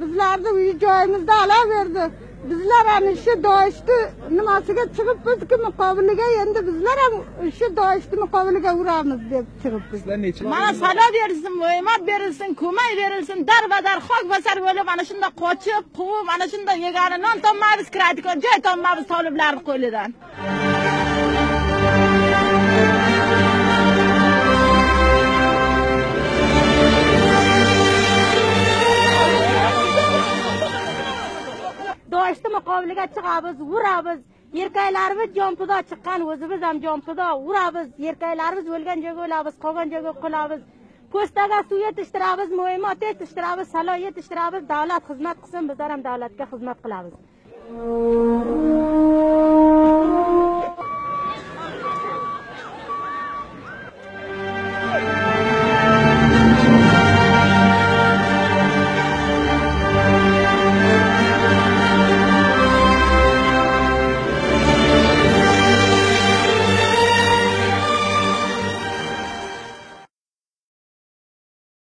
bizlarni uy joyimizni olaverdi. Bizlar ana shu doishni nimasiga chiqibmizki muqobiliga endi bizlar ham shu doishni muqobiliga uramiz deb chiqibmiz mana sado berilsin mo'minat berilsin ko'mak berilsin darbadar xok basar bo'lib ana shunda qochib quvib ana shunda yegani non topmaymiz kiradigan joy topmaymiz toliblarni qo'lidan doishni muqobiliga chiqamiz uramiz. Erkaklarimiz jonfido chiqqan o'zimiz ham jonfido uramiz erkaklarimiz o'lgan joyga o'lamiz qolgan joyga qulamiz. Po'staga suv yetishtiramiz mo'ymot yetishtiramiz salo yetishtiramiz. Davlat xizmat qilsin bizlar ham davlatga xizmat qilamiz.